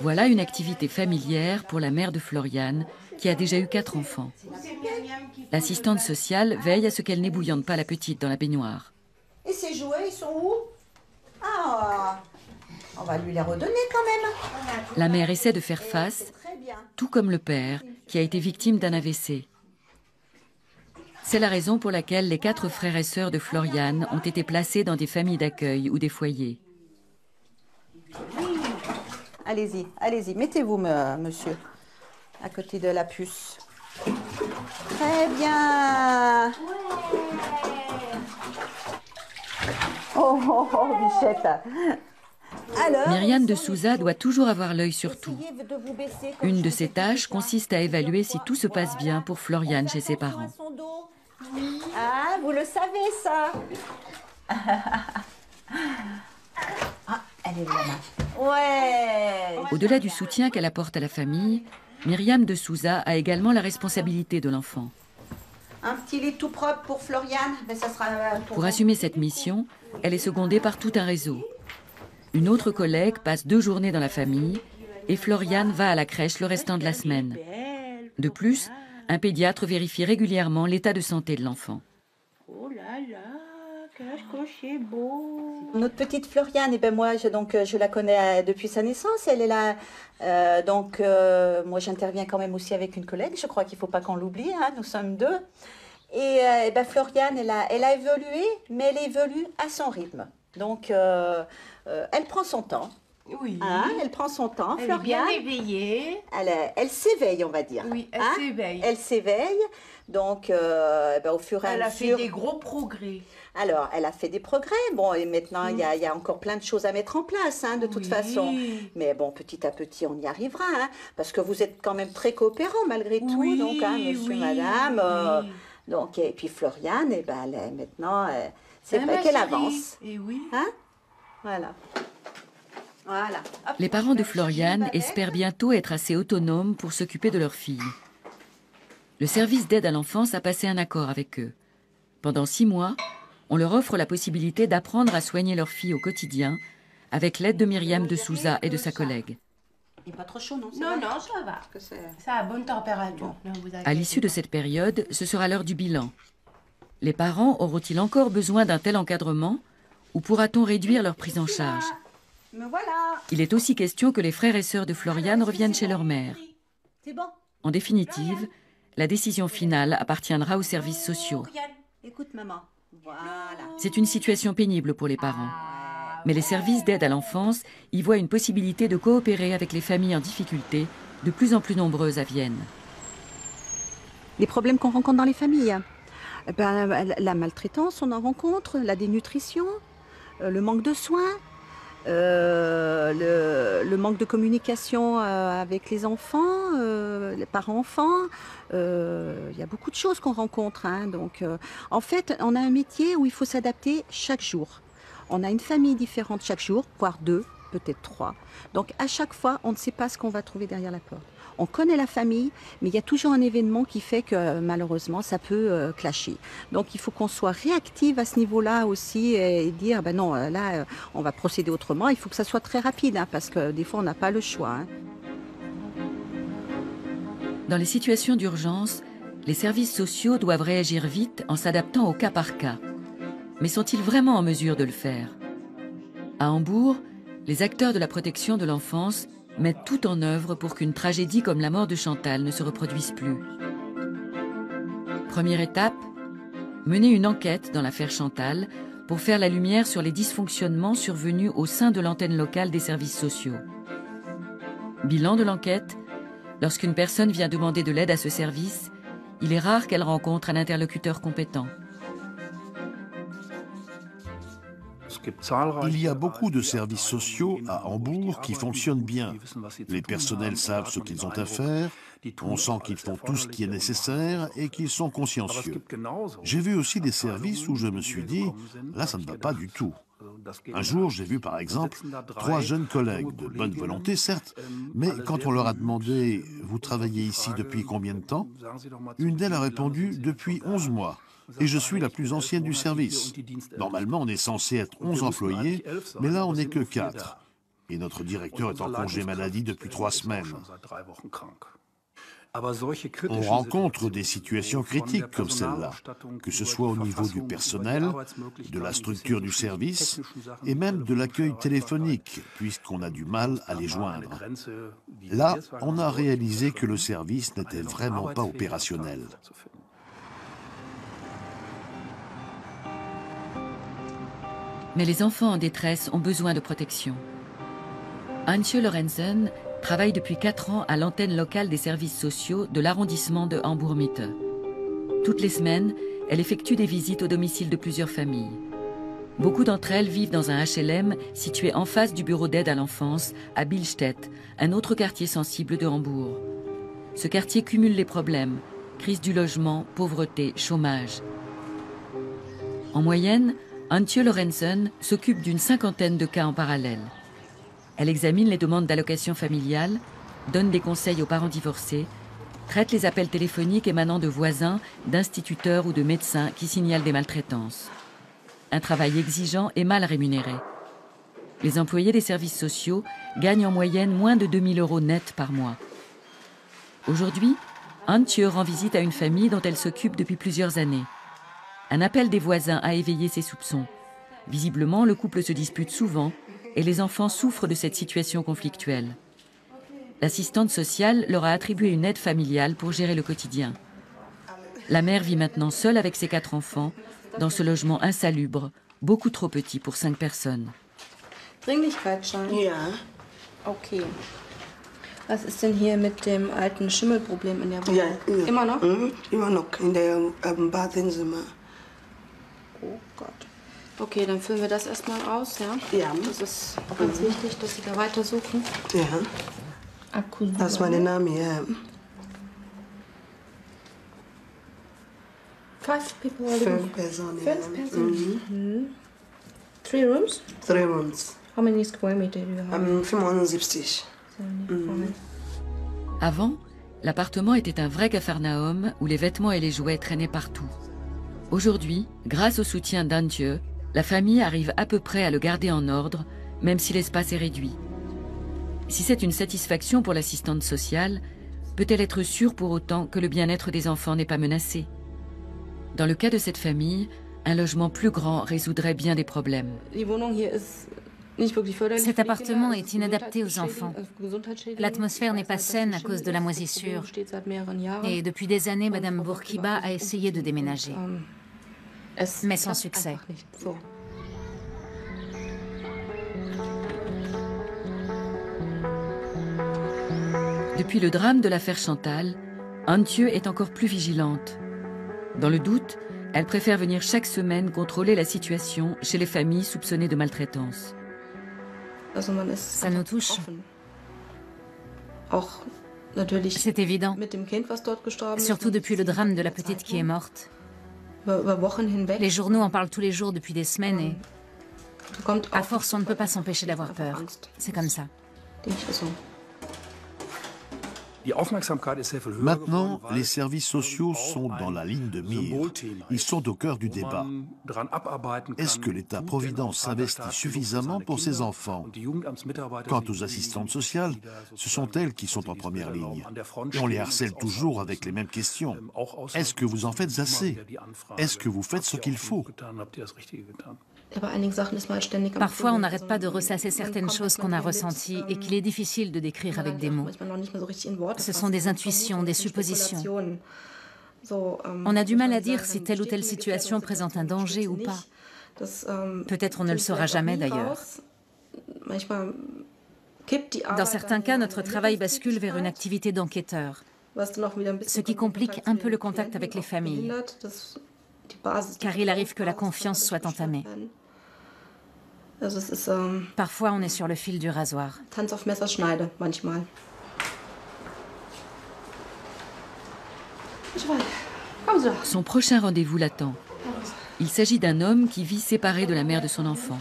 Speaker 1: voilà une activité familière pour la mère de Floriane qui a déjà eu quatre enfants. L'assistante sociale veille à ce qu'elle n'ébouillante pas la petite dans la baignoire.
Speaker 15: Et ses jouets, ils sont où? Ah On va lui les redonner quand même.
Speaker 1: La mère essaie de faire face, tout comme le père, qui a été victime d'un AVC. C'est la raison pour laquelle les quatre frères et sœurs de Floriane ont été placés dans des familles d'accueil ou des foyers.
Speaker 14: Allez-y, allez-y, mettez-vous, monsieur, à côté de la puce. Très bien. Oh, oh, oh, Bichette.
Speaker 1: Alors, Myriam de Souza doit toujours avoir l'œil sur tout. Une de ses tâches consiste à évaluer si tout se passe bien pour Floriane chez ses parents.
Speaker 14: Ah, vous le savez ça Ah, elle est là. Ouais
Speaker 1: Au-delà du soutien qu'elle apporte à la famille, Myriam de Souza a également la responsabilité de l'enfant.
Speaker 15: Un petit lit tout propre pour Floriane, mais ça sera
Speaker 1: Pour assumer cette mission, elle est secondée par tout un réseau. Une autre collègue passe deux journées dans la famille et Floriane va à la crèche le restant de la semaine. De plus, un pédiatre vérifie régulièrement l'état de santé de l'enfant.
Speaker 15: Oh là là, qu'est-ce beau
Speaker 14: Notre petite Floriane, et eh ben moi, je, donc, je la connais euh, depuis sa naissance. Elle est là. Euh, donc, euh, moi, j'interviens quand même aussi avec une collègue. Je crois qu'il ne faut pas qu'on l'oublie. Hein, nous sommes deux. Et, eh ben, Floriane, elle a, elle a évolué, mais elle évolue à son rythme. Donc, elle prend son temps.
Speaker 15: Oui.
Speaker 14: Hein, elle prend son temps,
Speaker 15: elle Est bien éveillée.
Speaker 14: Elle, elle s'éveille, on va dire.
Speaker 15: Oui, elle
Speaker 14: hein?
Speaker 15: s'éveille.
Speaker 14: Elle s'éveille. Donc, euh, ben, au fur et à
Speaker 15: mesure.
Speaker 14: Elle
Speaker 15: a fait des gros progrès.
Speaker 14: Alors, elle a fait des progrès. Bon, et maintenant, il y, a, y, a encore plein de choses à mettre en place, hein, de toute façon. Mais bon, petit à petit, on y arrivera. Parce que vous êtes quand même très coopérants, malgré tout.
Speaker 15: Oui,
Speaker 14: donc, monsieur, madame. Euh, donc, et puis Floriane, et ben, elle est maintenant, euh, c'est vrai qu'elle avance.
Speaker 15: Et oui.
Speaker 14: Hein? Voilà.
Speaker 1: Les parents de Floriane espèrent bientôt être assez autonomes pour s'occuper de leur fille. Le service d'aide à l'enfance a passé un accord avec eux. Pendant six mois, on leur offre la possibilité d'apprendre à soigner leur fille au quotidien avec l'aide de Myriam de Souza et de sa collègue.
Speaker 15: Il n'est pas trop chaud, non Non, non, ça va. Ça a bonne température.
Speaker 1: À l'issue de cette période, ce sera l'heure du bilan. Les parents auront-ils encore besoin d'un tel encadrement ou pourra-t-on réduire leur prise en charge? Il est aussi question que les frères et sœurs de Floriane reviennent chez leur mère. En définitive, la décision finale appartiendra aux services sociaux. C'est une situation pénible pour les parents. Mais les services d'aide à l'enfance y voient une possibilité de coopérer avec les familles en difficulté, de plus en plus nombreuses à Vienne.
Speaker 14: Les problèmes qu'on rencontre dans les familles eh ben, La maltraitance, on en rencontre, la dénutrition, euh, le manque de soins, euh, le, manque de communication euh, avec les enfants, euh, les parents-enfants. Il y a beaucoup de choses qu'on rencontre. Hein. donc, en fait, on a un métier où il faut s'adapter chaque jour. On a une famille différente chaque jour, voire deux, peut-être trois. Donc, à chaque fois, on ne sait pas ce qu'on va trouver derrière la porte on connaît la famille, mais il y a toujours un événement qui fait que malheureusement ça peut euh, clasher. Donc il faut qu'on soit réactive à ce niveau-là aussi et dire ben non, euh, là euh, on va procéder autrement. Il faut que ça soit très rapide hein, parce que des fois on n'a pas le choix. Hein.
Speaker 1: Dans les situations d'urgence, les services sociaux doivent réagir vite en s'adaptant au cas par cas. Mais sont-ils vraiment en mesure de le faire? À Hambourg, les acteurs de la protection de l'enfance mettent tout en œuvre pour qu'une tragédie comme la mort de Chantal ne se reproduise plus. Première étape, mener une enquête dans l'affaire Chantal pour faire la lumière sur les dysfonctionnements survenus au sein de l'antenne locale des services sociaux. Bilan de l'enquête, lorsqu'une personne vient demander de l'aide à ce service, il est rare qu'elle rencontre un interlocuteur compétent.
Speaker 17: Il y a beaucoup de services sociaux à Hambourg qui fonctionnent bien. Les personnels savent ce qu'ils ont à faire, on sent qu'ils font tout ce qui est nécessaire et qu'ils sont consciencieux. J'ai vu aussi des services où je me suis dit, là ça ne va pas du tout. Un jour, j'ai vu par exemple trois jeunes collègues de bonne volonté, certes, mais quand on leur a demandé Vous travaillez ici depuis combien de temps? Une d'elles a répondu Depuis 11 mois et je suis la plus ancienne du service. Normalement, on est censé être 11 employés, mais là, on n'est que 4. Et notre directeur est en congé maladie depuis trois semaines. On rencontre des situations critiques comme celle-là, que ce soit au niveau du personnel, de la structure du service et même de l'accueil téléphonique, puisqu'on a du mal à les joindre. Là, on a réalisé que le service n'était vraiment pas opérationnel.
Speaker 1: Mais les enfants en détresse ont besoin de protection. Antje Lorenzen travaille depuis 4 ans à l'antenne locale des services sociaux de l'arrondissement de Hambourg-Mitte. Toutes les semaines, elle effectue des visites au domicile de plusieurs familles. Beaucoup d'entre elles vivent dans un HLM situé en face du bureau d'aide à l'enfance à Billstedt, un autre quartier sensible de Hambourg. Ce quartier cumule les problèmes crise du logement, pauvreté, chômage. En moyenne, Antje Lorenzen s'occupe d'une cinquantaine de cas en parallèle. Elle examine les demandes d'allocation familiale, donne des conseils aux parents divorcés, traite les appels téléphoniques émanant de voisins, d'instituteurs ou de médecins qui signalent des maltraitances. Un travail exigeant et mal rémunéré. Les employés des services sociaux gagnent en moyenne moins de 2000 euros net par mois. Aujourd'hui, Antje rend visite à une famille dont elle s'occupe depuis plusieurs années. Un appel des voisins a éveillé ses soupçons. Visiblement, le couple se dispute souvent et les enfants souffrent de cette situation conflictuelle. L'assistante sociale leur a attribué une aide familiale pour gérer le quotidien. La mère vit maintenant seule avec ses quatre enfants dans ce logement insalubre, beaucoup trop petit pour cinq personnes.
Speaker 18: Dringlichkeitsschein? Ja. Okay. Was ist denn hier mit dem alten Schimmelproblem in der Wohnung?
Speaker 19: Ja, ja.
Speaker 18: Immer noch?
Speaker 19: Mhm, immer noch in der ähm, Badezimmer.
Speaker 18: Oh Gott. Okay, dann füllen wir das erstmal aus, ja?
Speaker 19: Ja.
Speaker 18: Das ist ganz wichtig, dass Sie da weitersuchen.
Speaker 19: Ja.
Speaker 18: Akku
Speaker 19: Das ist mein Name, ja.
Speaker 18: Five people are living
Speaker 19: Fünf Personen.
Speaker 18: Fünf
Speaker 19: ja.
Speaker 18: Personen.
Speaker 19: Mhm.
Speaker 18: Mhm. Three rooms?
Speaker 19: Three rooms.
Speaker 18: How many square meter do you have?
Speaker 19: Ähm, 75. Mhm.
Speaker 1: Avant, l'appartement était un vrai capharnaüm où les vêtements et les jouets traînaient partout. Aujourd'hui, grâce au soutien d'Antje, la famille arrive à peu près à le garder en ordre, même si l'espace est réduit. Si c'est une satisfaction pour l'assistante sociale, peut-elle être sûre pour autant que le bien-être des enfants n'est pas menacé? Dans le cas de cette famille, un logement plus grand résoudrait bien des problèmes.
Speaker 5: Cet appartement est inadapté aux enfants. L'atmosphère n'est pas saine à cause de la moisissure. Et depuis des années, Madame Bourkiba a essayé de déménager. Mais sans succès.
Speaker 1: Depuis le drame de l'affaire Chantal, Antje est encore plus vigilante. Dans le doute, elle préfère venir chaque semaine contrôler la situation chez les familles soupçonnées de maltraitance.
Speaker 5: Ça nous touche. C'est évident. Surtout depuis le drame de la petite qui est morte. Les journaux en parlent tous les jours depuis des semaines et à force, on ne peut pas s'empêcher d'avoir peur. C'est comme ça.
Speaker 17: Maintenant, les services sociaux sont dans la ligne de mire. Ils sont au cœur du débat. Est-ce que l'État-providence s'investit suffisamment pour ses enfants? Quant aux assistantes sociales, ce sont elles qui sont en première ligne. Et on les harcèle toujours avec les mêmes questions. Est-ce que vous en faites assez? Est-ce que vous faites ce qu'il faut?
Speaker 18: Ständig am
Speaker 5: Parfois, on n'arrête pas de ressasser certaines choses qu'on a ressenties et qu'il est difficile de décrire avec des mots. Ce sont des intuitions, des suppositions.
Speaker 18: Ähm,
Speaker 5: On a du mal à dire si
Speaker 18: dann
Speaker 5: telle ou telle situation présente un danger ou pas.
Speaker 18: ähm,
Speaker 5: Peut-être on ne le saura jamais d'ailleurs. Dans certains cas, notre travail bascule vers une activité d'enquêteur,
Speaker 18: ein
Speaker 5: ce qui complique un peu le contact avec les familles, car il arrive que la confiance soit entamée.
Speaker 18: Also es ist ähm,
Speaker 5: Parfois, on est sur le fil du rasoir.
Speaker 18: Tanz auf Messerschneide manchmal.
Speaker 1: Son prochain rendez-vous l'attend. Il s'agit d'un homme qui vit séparé de la mère de son enfant.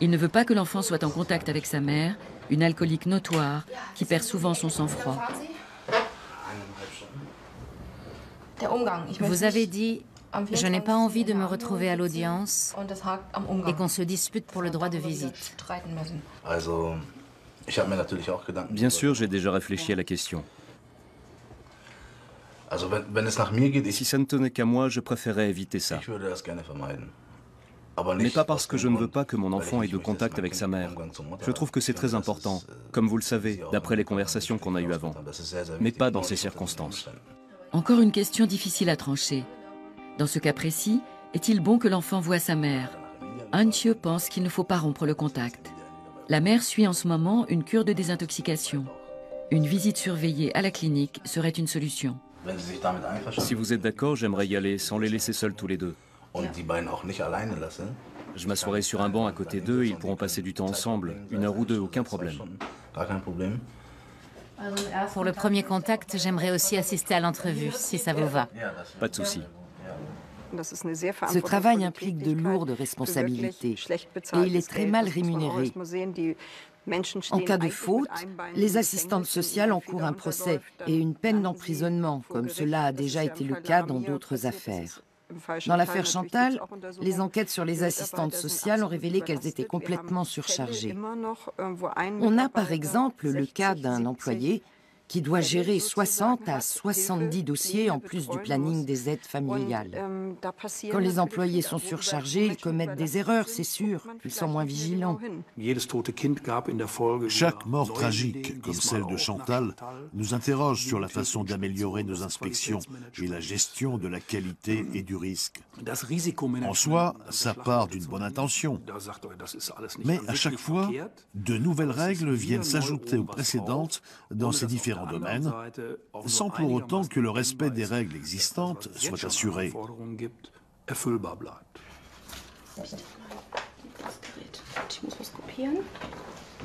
Speaker 1: Il ne veut pas que l'enfant soit en contact avec sa mère, une alcoolique notoire qui perd souvent son sang-froid.
Speaker 5: Vous avez dit Je n'ai pas
Speaker 18: 24.
Speaker 5: envie de me retrouver à l'audience et qu'on se dispute pour le droit de visite.
Speaker 3: Bien sûr, j'ai déjà réfléchi à la question. Si ça ne tenait qu'à moi, je préférais éviter ça. Mais pas parce que je ne veux pas que mon enfant ait de contact avec sa mère. Je trouve que c'est très important, comme vous le savez, d'après les conversations qu'on a eues avant. Mais pas dans ces circonstances.
Speaker 1: Encore une question difficile à trancher. Dans ce cas précis, est-il bon que l'enfant voie sa mère? Antje pense qu'il ne faut pas rompre le contact. La mère suit en ce moment une cure de désintoxication. Une visite surveillée à la clinique serait une solution.
Speaker 3: Si vous êtes d'accord, j'aimerais y aller sans les laisser seuls tous les deux. Je m'assoirai sur un banc à côté d'eux et ils pourront passer du temps ensemble, une heure ou deux, aucun problème.
Speaker 5: Pour le premier contact, j'aimerais aussi assister à l'entrevue, si ça vous va.
Speaker 3: Pas de souci.
Speaker 2: Ce travail implique de lourdes responsabilités. et il est très mal rémunéré. En cas de faute, les assistantes sociales encourent un procès et une peine d'emprisonnement, comme cela a déjà été le cas dans d'autres affaires. Dans l'affaire Chantal, les enquêtes sur les assistantes sociales ont révélé qu'elles étaient complètement surchargées. On a par exemple le cas d'un employé qui doit gérer 60 à 70 dossiers en plus du planning des aides familiales. Quand les employés sont surchargés, ils commettent des erreurs, c'est sûr. Ils sont moins vigilants.
Speaker 17: Chaque mort tragique, comme celle de Chantal, nous interroge sur la façon d'améliorer nos inspections et la gestion de la qualité et du risque. En soi, ça part d'une bonne intention. Mais à chaque fois, de nouvelles règles viennent s'ajouter aux précédentes dans ces différents domaines, sans pour autant que le respect des règles existantes soit assuré.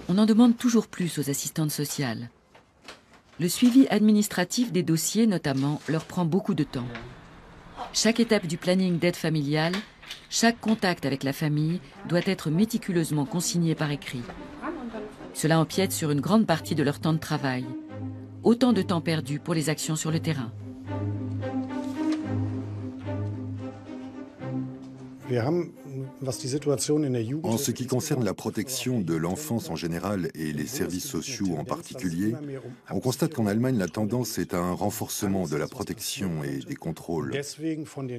Speaker 1: On en demande toujours plus aux assistantes sociales. Le suivi administratif des dossiers, notamment, leur prend beaucoup de temps. Chaque étape du planning d'aide familiale, chaque contact avec la famille doit être méticuleusement consigné par écrit. Cela empiète sur une grande partie de leur temps de travail. Autant de temps perdu pour les actions sur le terrain.
Speaker 6: En ce qui concerne la protection de l'enfance en général et les services sociaux en particulier, on constate qu'en Allemagne, la tendance est à un renforcement de la protection et des contrôles.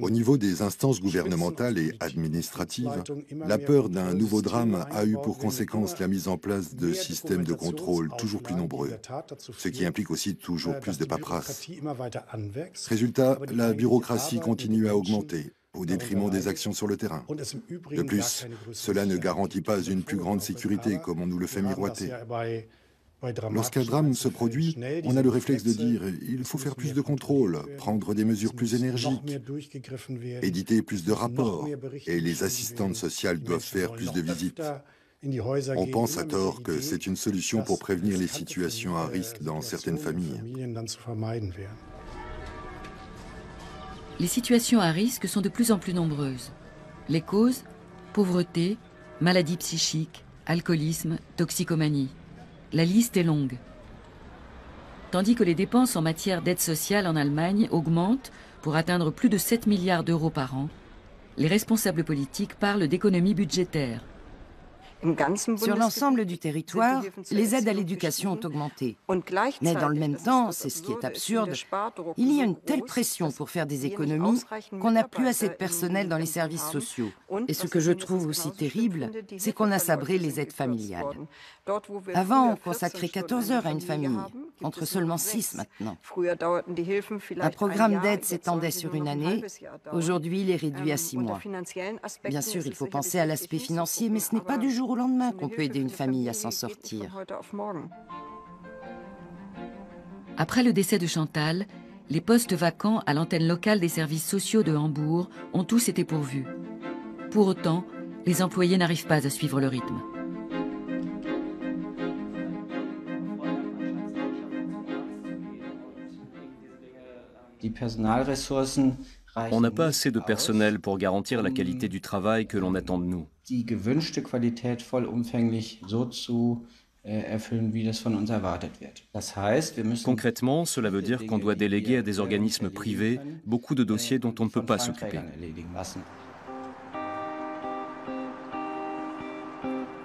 Speaker 6: Au niveau des instances gouvernementales et administratives, la peur d'un nouveau drame a eu pour conséquence la mise en place de systèmes de contrôle toujours plus nombreux, ce qui implique aussi toujours plus de paperasse. Résultat, la bureaucratie continue à augmenter au détriment des actions sur le terrain. De plus, cela ne garantit pas une plus grande sécurité comme on nous le fait miroiter. Lorsqu'un drame se produit, on a le réflexe de dire il faut faire plus de contrôles, prendre des mesures plus énergiques, éditer plus de rapports, et les assistantes sociales doivent faire plus de visites. On pense à tort que c'est une solution pour prévenir les situations à risque dans certaines familles.
Speaker 1: Les situations à risque sont de plus en plus nombreuses. Les causes Pauvreté, maladies psychiques, alcoolisme, toxicomanie. La liste est longue. Tandis que les dépenses en matière d'aide sociale en Allemagne augmentent pour atteindre plus de 7 milliards d'euros par an, les responsables politiques parlent d'économie budgétaire.
Speaker 2: Sur l'ensemble du territoire, les aides à l'éducation ont augmenté. Mais dans le même temps, c'est ce qui est absurde, il y a une telle pression pour faire des économies qu'on n'a plus assez de personnel dans les services sociaux. Et ce que je trouve aussi terrible, c'est qu'on a sabré les aides familiales. Avant, on consacrait 14 heures à une famille, contre seulement 6 maintenant. Un programme d'aide s'étendait sur une année. Aujourd'hui, il est réduit à 6 mois. Bien sûr, il faut penser à l'aspect financier, mais ce n'est pas du jour au lendemain qu'on peut aider une famille à s'en sortir.
Speaker 1: Après le décès de Chantal, les postes vacants à l'antenne locale des services sociaux de Hambourg ont tous été pourvus. Pour autant, les employés n'arrivent pas à suivre le rythme.
Speaker 3: On n'a pas assez de personnel pour garantir la qualité du travail que l'on attend de nous. Concrètement, cela veut dire qu'on doit déléguer à des organismes privés beaucoup de dossiers dont on ne peut pas s'occuper.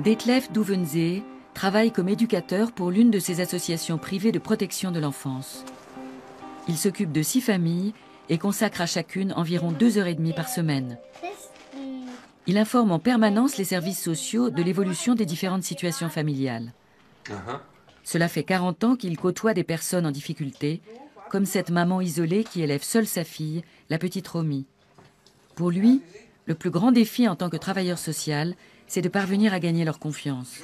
Speaker 1: Detlef Duvensee travaille comme éducateur pour l'une de ces associations privées de protection de l'enfance. Il s'occupe de six familles et consacre à chacune environ deux heures et demie par semaine. Il informe en permanence les services sociaux de l'évolution des différentes situations familiales. Cela fait 40 ans qu'il côtoie des personnes en difficulté, comme cette maman isolée qui élève seule sa fille, la petite Romy. Pour lui, le plus grand défi en tant que travailleur social, c'est de parvenir à gagner leur confiance.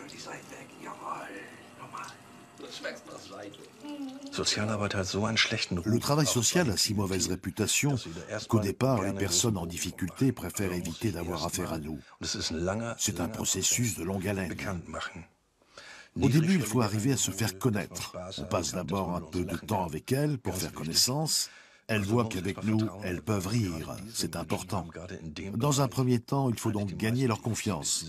Speaker 17: Le travail social a si mauvaise réputation qu'au départ, les personnes en difficulté préfèrent éviter d'avoir affaire à nous. C'est un processus de longue haleine. Au début, il faut arriver à se faire connaître. On passe d'abord un peu de temps avec elles pour faire connaissance, elles voient qu'avec nous, elles peuvent rire. C'est important. Dans un premier temps, il faut donc gagner leur confiance.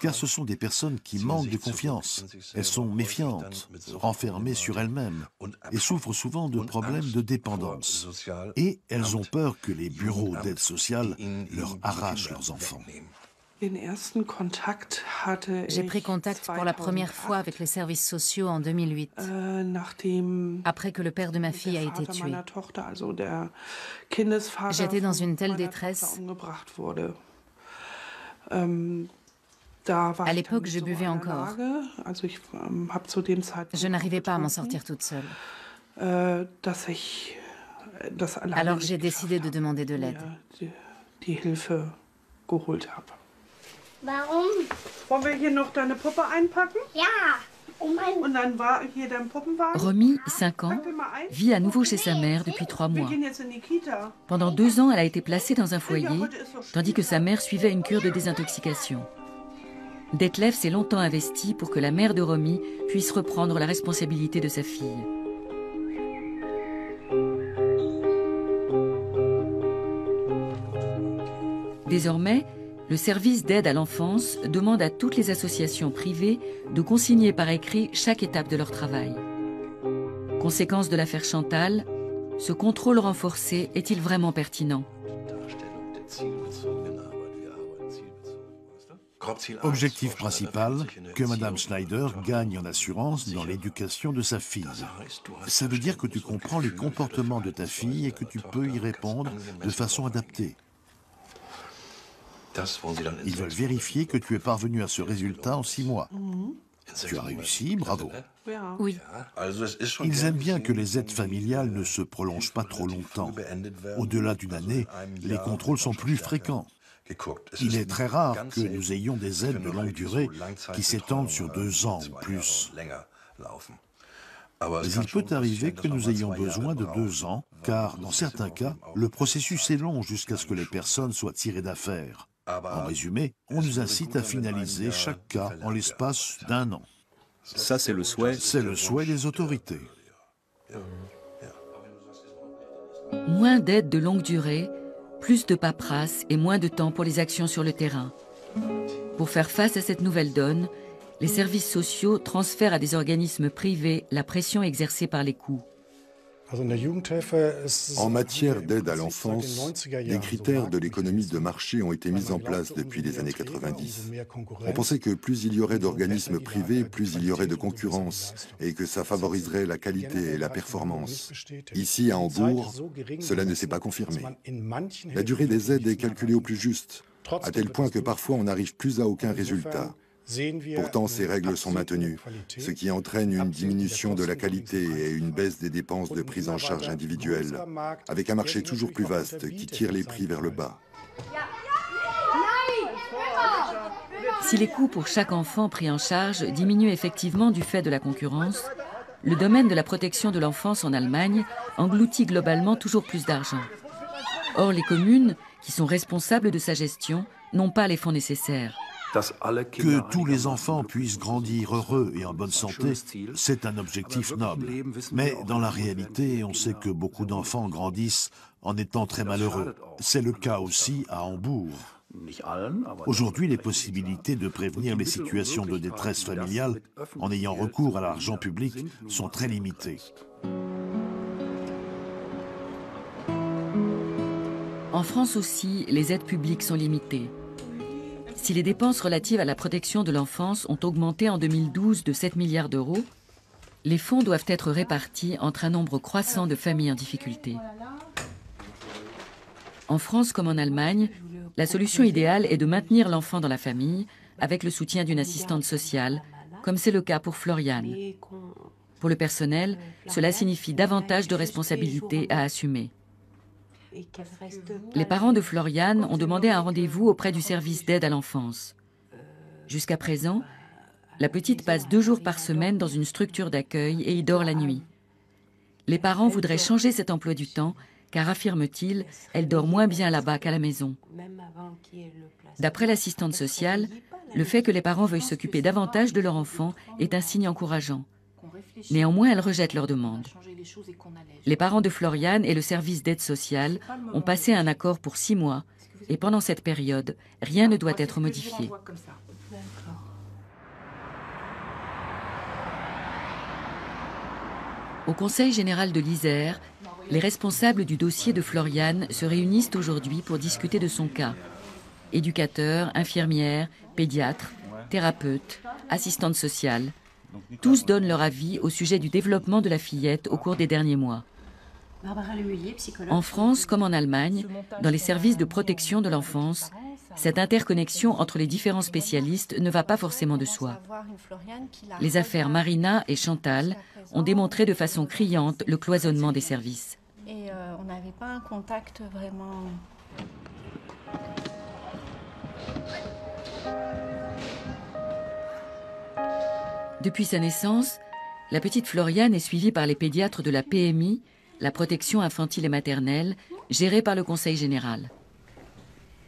Speaker 17: Car ce sont des personnes qui manquent de confiance. Elles sont méfiantes, renfermées sur elles-mêmes et souffrent souvent de problèmes de dépendance. Et elles ont peur que les bureaux d'aide sociale leur arrachent leurs enfants.
Speaker 5: J'ai pris contact pour la première fois avec les services sociaux en 2008, après que le père de ma fille a été tué. J'étais dans une telle détresse. À l'époque, je buvais encore. Je n'arrivais pas à m'en sortir toute seule. Alors j'ai décidé de demander de l'aide.
Speaker 16: Warum?
Speaker 20: Wollen wir hier noch deine Puppe einpacken?
Speaker 16: Ja.
Speaker 20: Und dann war hier dein Puppenwagen.
Speaker 1: Romy, 5 ans, vit à nouveau chez sa mère depuis trois mois. Pendant deux ans, elle a été placée dans un foyer, tandis que sa mère suivait une cure de désintoxication. Detlef s'est longtemps investi pour que la mère de Romy puisse reprendre la responsabilité de sa fille. Désormais, le service d'aide à l'enfance demande à toutes les associations privées de consigner par écrit chaque étape de leur travail. Conséquence de l'affaire Chantal, ce contrôle renforcé est-il vraiment pertinent?
Speaker 17: Objectif principal, que Mme Schneider gagne en assurance dans l'éducation de sa fille. Ça veut dire que tu comprends les comportements de ta fille et que tu peux y répondre de façon adaptée. Ils veulent vérifier que tu es parvenu à ce résultat en six mois. Tu as réussi, bravo.
Speaker 5: Oui.
Speaker 17: Ils aiment bien que les aides familiales ne se prolongent pas trop longtemps. Au-delà d'une année, les contrôles sont plus fréquents. Il est très rare que nous ayons des aides de longue durée qui s'étendent sur deux ans ou plus. Mais il peut arriver que nous ayons besoin de deux ans, car dans certains cas, le processus est long jusqu'à ce que les personnes soient tirées d'affaires. En résumé, on nous incite à finaliser chaque cas en l'espace d'un an.
Speaker 3: Ça, c'est le souhait
Speaker 17: C'est le souhait des autorités.
Speaker 1: Moins d'aide de longue durée, plus de paperasse et moins de temps pour les actions sur le terrain. Pour faire face à cette nouvelle donne, les services sociaux transfèrent à des organismes privés la pression exercée par les coûts.
Speaker 6: En matière d'aide à l'enfance, des critères de l'économie de marché ont été mis en place depuis les années 90. On pensait que plus il y aurait d'organismes privés, plus il y aurait de concurrence et que ça favoriserait la qualité et la performance. Ici, à Hambourg, cela ne s'est pas confirmé. La durée des aides est calculée au plus juste, à tel point que parfois on n'arrive plus à aucun résultat. Pourtant, ces règles sont maintenues, ce qui entraîne une diminution de la qualité et une baisse des dépenses de prise en charge individuelle, avec un marché toujours plus vaste qui tire les prix vers le bas.
Speaker 1: Si les coûts pour chaque enfant pris en charge diminuent effectivement du fait de la concurrence, le domaine de la protection de l'enfance en Allemagne engloutit globalement toujours plus d'argent. Or, les communes, qui sont responsables de sa gestion, n'ont pas les fonds nécessaires.
Speaker 17: Que tous les enfants puissent grandir heureux et en bonne santé, c'est un objectif noble. Mais dans la réalité, on sait que beaucoup d'enfants grandissent en étant très malheureux. C'est le cas aussi à Hambourg. Aujourd'hui, les possibilités de prévenir les situations de détresse familiale en ayant recours à l'argent public sont très limitées.
Speaker 1: En France aussi, les aides publiques sont limitées. Si les dépenses relatives à la protection de l'enfance ont augmenté en 2012 de 7 milliards d'euros, les fonds doivent être répartis entre un nombre croissant de familles en difficulté. En France comme en Allemagne, la solution idéale est de maintenir l'enfant dans la famille avec le soutien d'une assistante sociale, comme c'est le cas pour Floriane. Pour le personnel, cela signifie davantage de responsabilités à assumer. Les parents de Floriane ont demandé un rendez-vous auprès du service d'aide à l'enfance. Jusqu'à présent, la petite passe deux jours par semaine dans une structure d'accueil et y dort la nuit. Les parents voudraient changer cet emploi du temps car, affirme-t-il, elle dort moins bien là-bas qu'à la maison. D'après l'assistante sociale, le fait que les parents veuillent s'occuper davantage de leur enfant est un signe encourageant. Néanmoins, elle rejette leur demande. Les parents de Floriane et le service d'aide sociale ont passé un accord pour six mois. Et pendant cette période, rien ne doit être modifié. Au Conseil général de l'Isère, les responsables du dossier de Floriane se réunissent aujourd'hui pour discuter de son cas. Éducateurs, infirmières, pédiatres, thérapeutes, assistantes sociales, tous donnent leur avis au sujet du développement de la fillette au cours des derniers mois. En France comme en Allemagne, dans les services de protection de l'enfance, cette interconnexion entre les différents spécialistes ne va pas forcément de soi. Les affaires Marina et Chantal ont démontré de façon criante le cloisonnement des services.
Speaker 18: Et euh, on n'avait pas un contact vraiment...
Speaker 1: Depuis sa naissance, la petite Floriane est suivie par les pédiatres de la PMI, la protection infantile et maternelle, gérée par le Conseil général.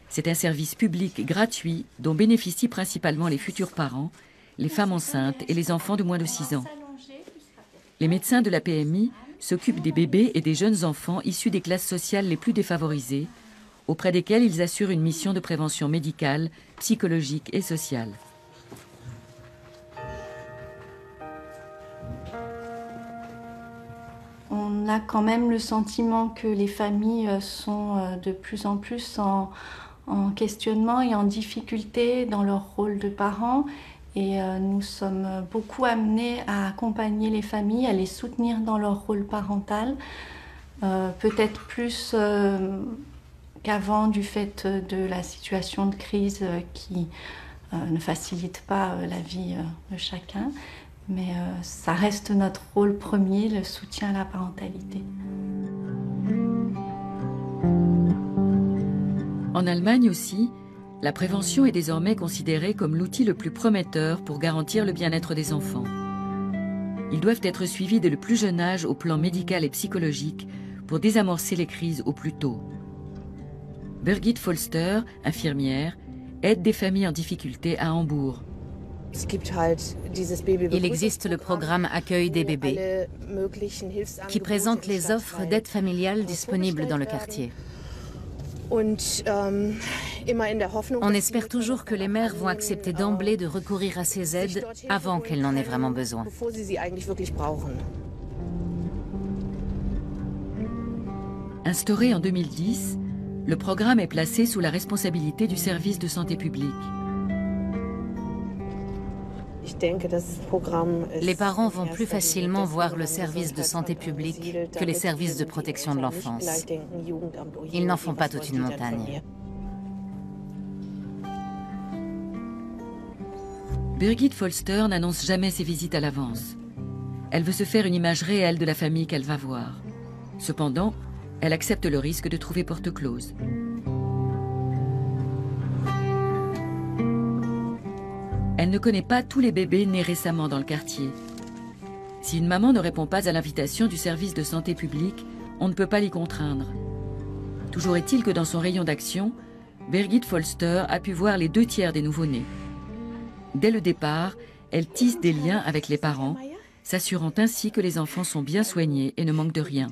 Speaker 1: C'est un service public gratuit dont bénéficient principalement les futurs parents, les femmes enceintes et les enfants de moins de 6 ans. Les médecins de la PMI s'occupent des bébés et des jeunes enfants issus des classes sociales les plus défavorisées, auprès desquels ils assurent une mission de prévention médicale, psychologique et sociale.
Speaker 18: On a quand même le sentiment que les familles euh, sont euh, de plus en plus en, questionnement et en difficulté dans leur rôle de parents. Et euh, nous sommes beaucoup amenés à accompagner les familles, à les soutenir dans leur rôle parental, peut-être plus qu'avant du fait de la situation de crise qui ne facilite pas la vie de chacun mais euh, ça reste notre rôle premier, le soutien à la parentalité.
Speaker 1: En Allemagne aussi, la prévention est désormais considérée comme l'outil le plus prometteur pour garantir le bien-être des enfants. Ils doivent être suivis dès le plus jeune âge au plan médical et psychologique pour désamorcer les crises au plus tôt. Birgit Folster, infirmière, aide des familles en difficulté à Hambourg.
Speaker 5: Il existe le programme Accueil des bébés qui présente les offres d'aide familiale disponibles dans le quartier.
Speaker 18: Ähm,
Speaker 5: On espère toujours que les mères vont accepter d'emblée de recourir à ces aides avant qu'elles n'en aient vraiment besoin.
Speaker 1: Instauré en 2010, le programme est placé sous la responsabilité du service de santé publique.
Speaker 5: Les parents vont plus facilement voir le service de santé publique que les services de protection de l'enfance. Ils n'en font pas toute une montagne.
Speaker 1: Birgit Folster n'annonce jamais ses visites à l'avance. Elle veut se faire une image réelle de la famille qu'elle va voir. Cependant, elle accepte le risque de trouver porte close. Elle ne connaît pas tous les bébés nés récemment dans le quartier. Si une maman ne répond pas à l'invitation du service de santé publique, on ne peut pas l'y contraindre. Toujours est-il que dans son rayon d'action, Birgit Folster a pu voir les deux tiers des nouveau-nés. Dès le départ, elle tisse des liens avec les parents, s'assurant ainsi que les enfants sont bien soignés et ne manquent de rien.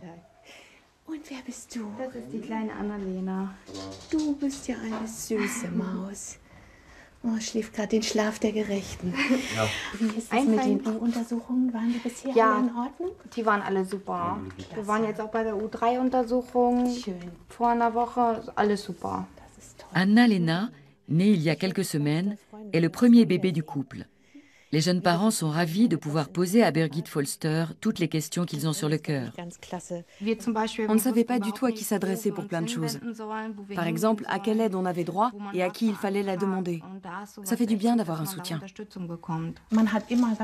Speaker 18: Oh, schläft gerade den Schlaf der Gerechten. Ja. Wie ist es mit den U-Untersuchungen? Waren die bisher ja, alle in Ordnung?
Speaker 21: Die waren alle super. Wir waren jetzt auch bei der U3-Untersuchung. Schön. Vor einer Woche, alles super.
Speaker 1: Anna Lena, née il y a quelques semaines, est le premier bébé du couple. Les jeunes parents sont ravis de pouvoir poser à Birgit Folster toutes les questions qu'ils ont sur le cœur.
Speaker 22: On ne savait pas du tout à qui s'adresser pour plein de choses. Par exemple, à quelle aide on avait droit et à qui il fallait la demander. Ça fait du bien d'avoir un soutien.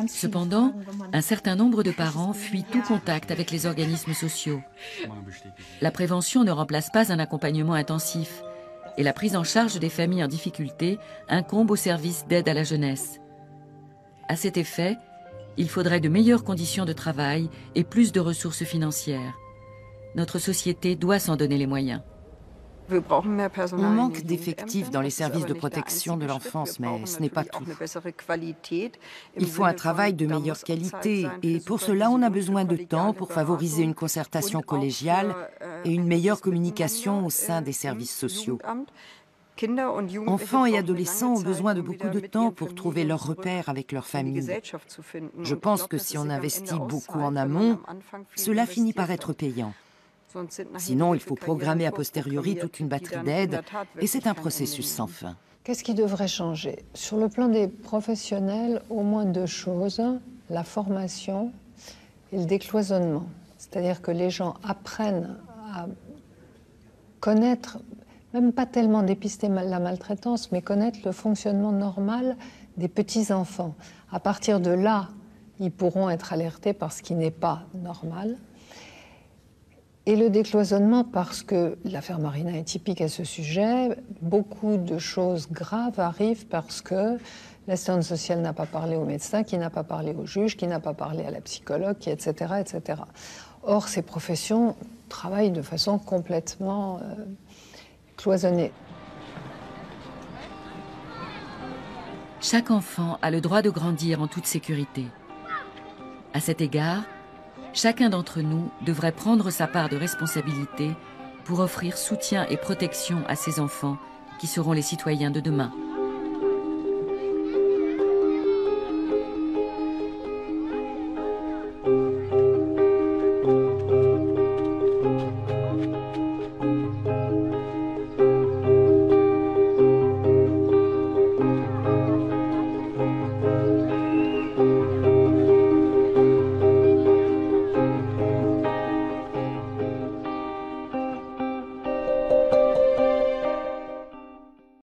Speaker 1: Cependant, un certain nombre de parents fuient tout contact avec les organismes sociaux. La prévention ne remplace pas un accompagnement intensif et la prise en charge des familles en difficulté incombe au service d'aide à la jeunesse. À cet effet, il faudrait de meilleures conditions de travail et plus de ressources financières. Notre société doit s'en donner les moyens.
Speaker 2: On manque d'effectifs dans les services de protection de l'enfance, mais ce n'est pas tout. Il faut un travail de meilleure qualité et pour cela on a besoin de temps pour favoriser une concertation collégiale et une meilleure communication au sein des services sociaux. Enfants et adolescents ont besoin de beaucoup de temps pour trouver leurs repères avec leur famille. Je pense que si on investit beaucoup en amont, cela finit par être payant. Sinon, il faut programmer a posteriori toute une batterie d'aides et c'est un processus sans fin.
Speaker 13: Qu'est-ce qui devrait changer? Sur le plan des professionnels, au moins deux choses, la formation et le décloisonnement. C'est-à-dire que les gens apprennent à connaître même pas tellement dépister la maltraitance, mais connaître le fonctionnement normal des petits-enfants. À partir de là, ils pourront être alertés par ce qui n'est pas normal. Et le décloisonnement, parce que l'affaire Marina est typique à ce sujet, beaucoup de choses graves arrivent parce que l'assistante sociale n'a pas parlé au médecin, qui n'a pas parlé au juge, qui n'a pas parlé à la psychologue, etc., etc. Or, ces professions travaillent de façon complètement euh,
Speaker 1: Chaque enfant a le droit de grandir en toute sécurité. À cet égard, chacun d'entre nous devrait prendre sa part de responsabilité pour offrir soutien et protection à ces enfants qui seront les citoyens de demain.